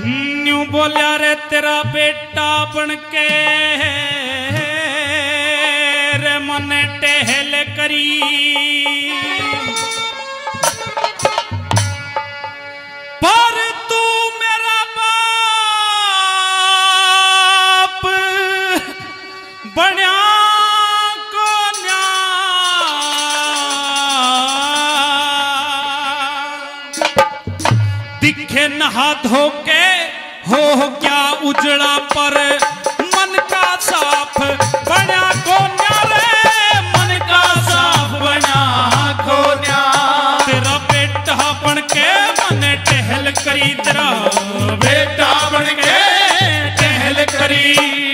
New बोलिया रे, तेरा बेटा बन के रे मन टहल करी। पर तू मेरा बाप बन्या दिखे नहा धो के हो क्या उजड़ा पर मन का साफ़ बना को रे मन का साफ़ बना को तेरा बेटा बन के मन टहल करी, तेरा बेटा बन के टहल करी।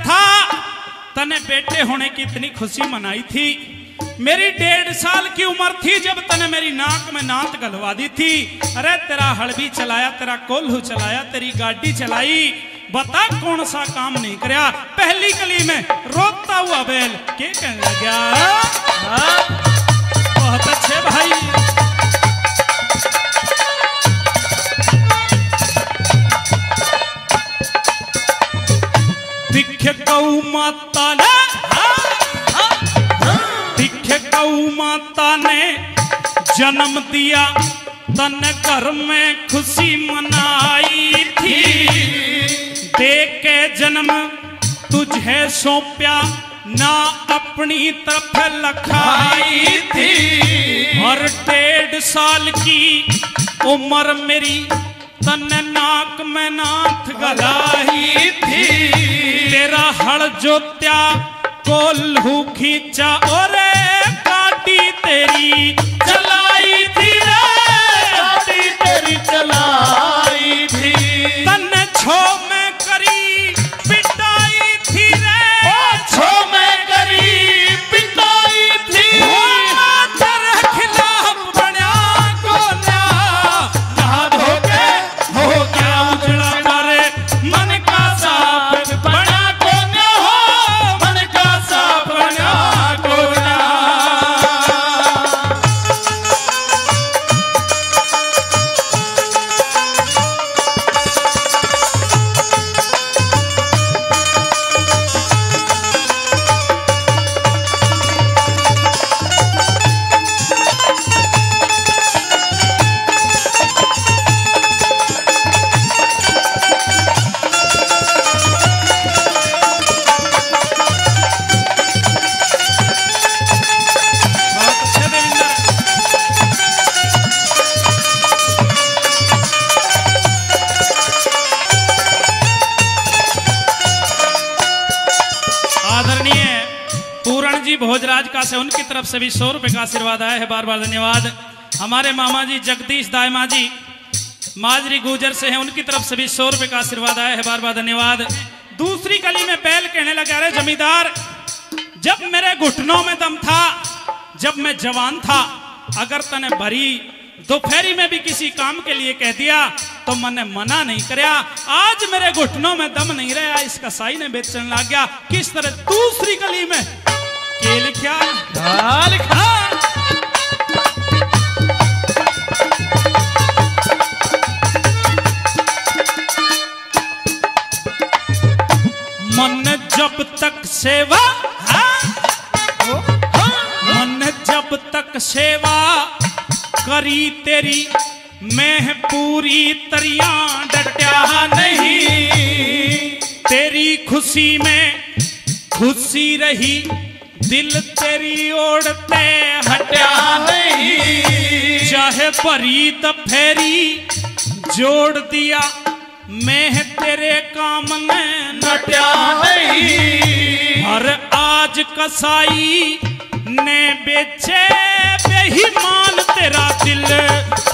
था। तने बेटे होने की इतनी खुशी मनाई थी। मेरी डेढ़ साल की उम्र थी जब तने मेरी नाक में नात गलवा दी थी। अरे, तेरा हड़बी चलाया, तेरा कोल्हू चलाया, तेरी गाड़ी चलाई। बता कौन सा काम नहीं करया। पहली गली में रोता हुआ बैल। के कहने लगा माता ने दिखे गौ माता ने जन्म दिया, तन घर में खुशी मनाई थी। देख के जन्म, तुझे सौंपया, ना अपनी तरफ़ लखाई थी। और डेढ़ साल की उम्र मेरी तन नाक में नाथ गलाई थी। तेरा हड़ जोत्या, कोल्हू खींचा और काटी तेरी चलाई थी रे। काटी तेरी चलाई। जी भोजराज का से उनकी तरफ़ से भी सौ रुपए का आशीर्वाद आया है बार बार धन्यवाद। हमारे मामा जी जगदीश दायमा जी माजरी गुजर से हैं, उनकी तरफ़ से भी सौ रुपए का आशीर्वाद आया है बार बार धन्यवाद। दूसरी गली में बैल कहने लगा रे जमींदार, जब मेरे घुटनों में दम था, जब मैं जवान था, अगर तने भरी दोपहरी में भी किसी काम के लिए कह दिया तो मैंने मना नहीं करया आज मेरे घुटनों में दम नहीं रहा, इसका साई ने बेचने लग गया। किस तरह दूसरी गली में के लिखा लिखा मन जब तक सेवा? मन जब तक सेवा, करी तेरी मैं पूरी तरिया डटा नहीं। तेरी खुशी में खुशी रही दिल तेरी ओढ़ते हटा नहीं। चाहे परी फेरी जोड़ दिया, मैं तेरे काम में नटा नहीं। हर आज कसाई ने बेचे, बेईमान तेरा दिल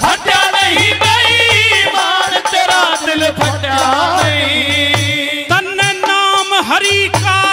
हटा नहीं। बेईमान तेरा दिल फटा नहीं। तन नाम हरी का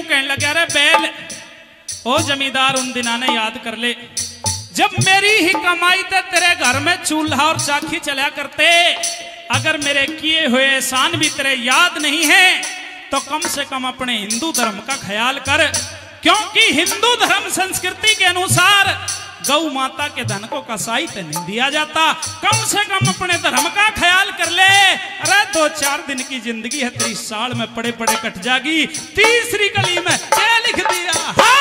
यूँ कहने लगे, अरे बैल, ओ जमींदार, उन दिना ने याद कर ले। जब मेरी ही कमाई थे तेरे घर में चूल्हा और चाखी चला करते, अगर मेरे किए हुए एहसान भी तेरे याद नहीं है तो कम से कम अपने हिंदू धर्म का ख्याल कर, क्योंकि हिंदू धर्म संस्कृति के अनुसार गौ माता के धन को कसाई तो नहीं दिया जाता। कम से कम अपने धर्म का ख्याल कर ले। अरे, दो चार दिन की ज़िंदगी है, तीस साल में पड़े पड़े कट जाएगी। तीसरी कली में क्या लिख दिया? हाँ!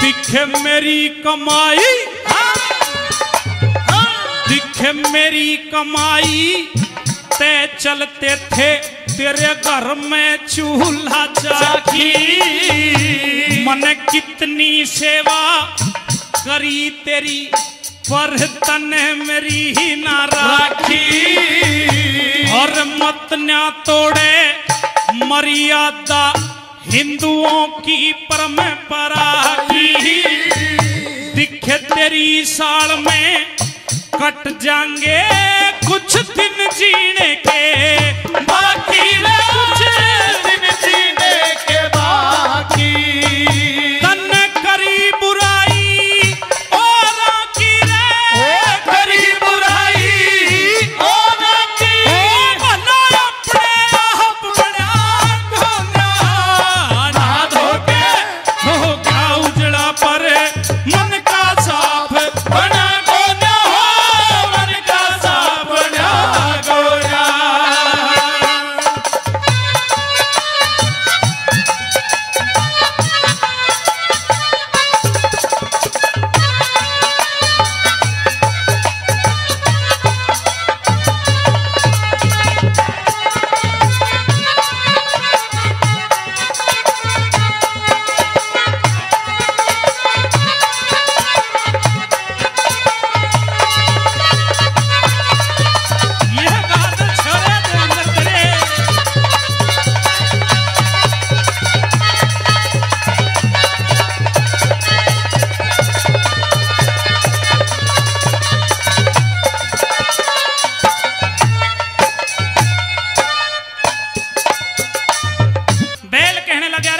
दिखे मेरी कमाई। दिखे मेरी कमाई। ते चलते थे, तेरे घर में चूल्हा चाकी। मन कितनी सेवा करी तेरी, पर तने मेरी ही ना राखी। और मत ना तोड़े मर्यादा हिंदुओं की परंपरा की दिखे तेरी साल में कट जाएँगे कुछ दिन जीने के बाकी रे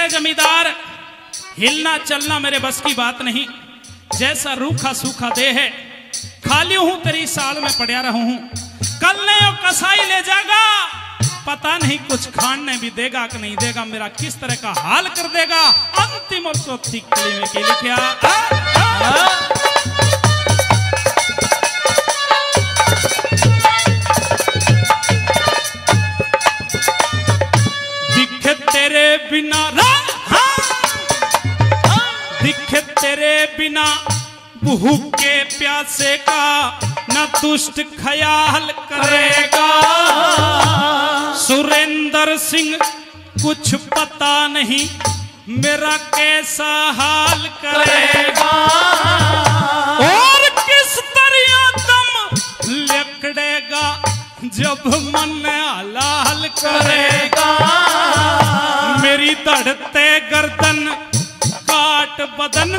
अरे जमींदार, हिलना चलना मेरे बस की बात नहीं। जैसा रूखा सूखा दे है, खाली हूँ, तेरी साल में पड़िया रहू हूँ। कल ने वो कसाई ले जाएगा, पता नहीं कुछ खाने भी देगा कि नहीं देगा, मेरा किस तरह का हाल कर देगा, अंतिम और चौथी के लिखा तेरे बिना भूखे प्यासे का न दुष्ट ख्याल करेगा। सुरेंद्र सिंह, कुछ पता नहीं मेरा कैसा हाल करेगा। और किस तरह दम लकड़ेगा जब मन हलाल करेगा। मेरी धड़ते गर्दन काट बदन